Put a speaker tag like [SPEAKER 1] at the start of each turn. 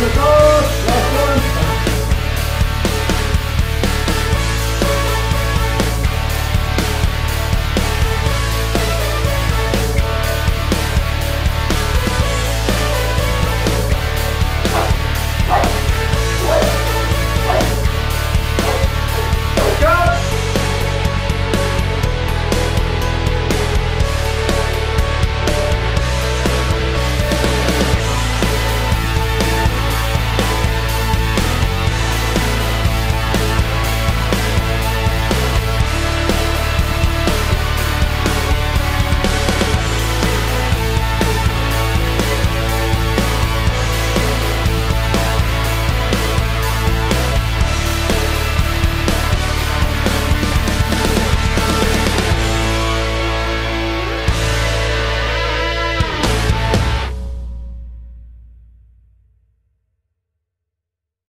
[SPEAKER 1] the door.